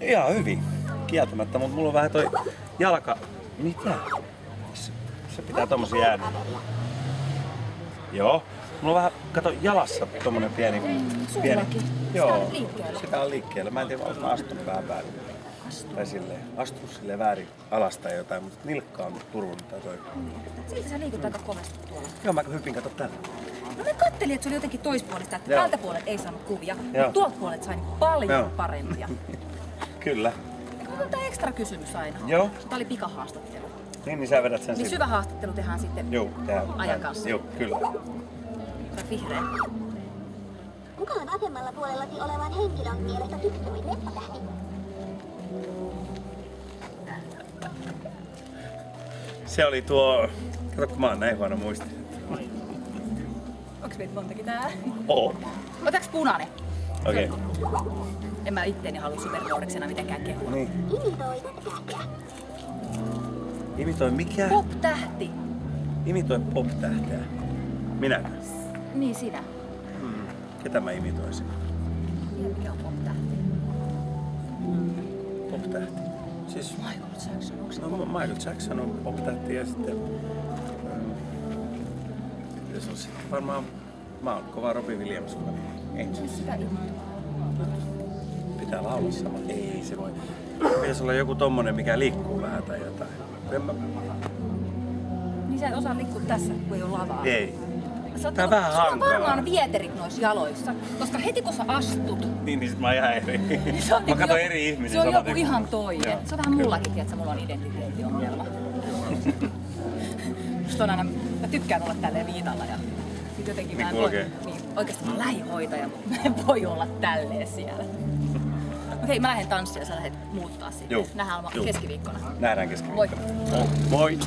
Ihan hyvin. Kieltämättä, mutta mulla on vähän toi jalka... Mitä? Se, pitää tommosia ääniä. Joo. Mulla on vähän, kato, jalassa tommonen pieni... pieni. Sitä Joo. on liikkeellä. Sitä on liikkeellä. Mä en tiedä, onko mä astunut vähän väärin. Tai silleen, astunut silleen väärin alas tai jotain, mutta nilkka on turvonnut tai toi. Silti sä liikut aika kovasti tuolla. Joo, mä hypin, kato tänne. No mä kattelin, että se oli jotenkin toispuolista, että Joo. tältä puolet ei saanut kuvia, Joo. mutta tuolta puolet sain paljon Joo. parempia. Kyllä. Mulla on tää ekstra kysymys aina. Joo. Tää oli pikahaastattelu. Niin, niin sä vedät sen Niin syvä haastattelu tehdään sitten Joo, tää. ajan kanssa. Joo, kyllä. Tää vihreä. Kuka on vasemmalla puolellasi olevan henkilön mielestä tyttöin leppätähti? Se oli tuo... Kato, kun mä oon näin huono muisti. Onks meitä montakin tää? Oo. Otaks punainen? Okei. Okay. En mä itteeni halua supernuoriksena mitenkään kehua. Niin. Imitoi tähtiä. Imitoi mikä? Pop-tähti. Imitoi pop-tähteä. Minäkö? Niin sinä. Hmm. Ketä mä imitoisin? Mikä on pop-tähti? Pop-tähti. Siis... Michael Jackson, onko se No Michael Jackson on pop-tähti ja sitten... ähm, Se on sitten varmaan... Mä oon kova Robbie Williams sitä? Pitää laulaa sama. Ei se voi. Pitäisi olla joku tommonen, mikä liikkuu vähän tai jotain. Mä... Niin sä et osaa liikkua tässä, kun ei ole lavaa. Ei. Sä Tää on vähän sulla hankalaa. varmaan vieterit noissa jaloissa, koska heti kun sä astut, Niin, niin sit mä oon ihan eri. niin se on mä niinku katson joku- eri ihmisiä Se on joku ihan toinen. Joo. Se on vähän mullakin, että mulla on identiteettiongelma. Musta on aina, mä tykkään olla tälleen viitalla ja sit jotenkin Niin mä en voi, kulkee. niin, oikeesti mä oon lähihoitaja, mutta mä en voi olla tälleen siellä. Hei, mä lähden tanssia ja sä lähdet muuttaa sitten. Joo. Nähdään Joo. keskiviikkona. Nähdään keskiviikkona. Moi. Moi.